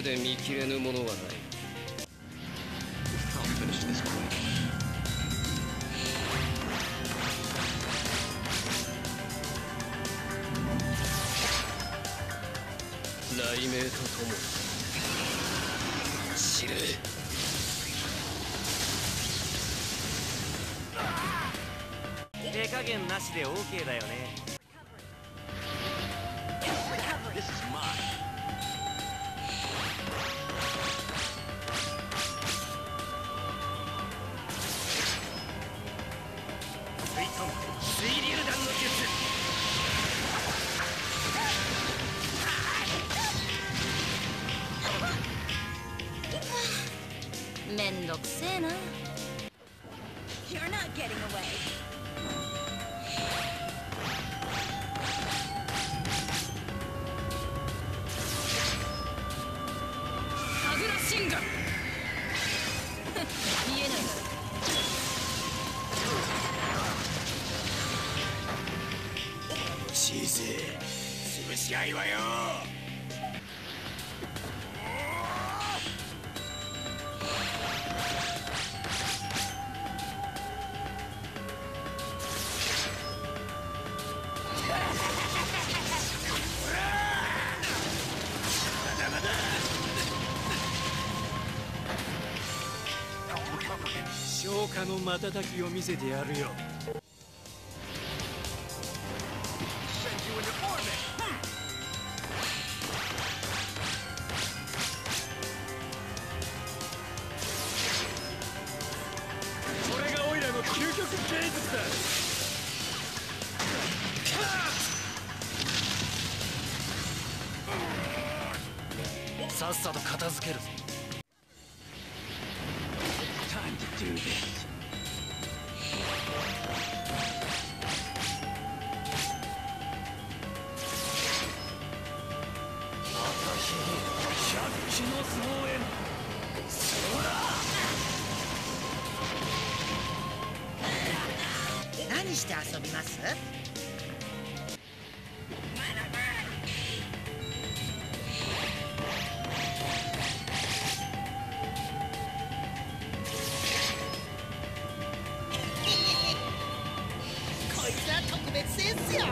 目で見切れぬものはない雷鳴とともに散れ手加減なしで OK だよね。水遁水流弾の術めんどくせえな You're not getting away. 神楽しいぜ。潰し合いはよ。消化の瞬きを見せてやるよさっさと片付けるぞ。Time to do this. 朝日百鬼の相撲こして遊びます？つは特別ですよ。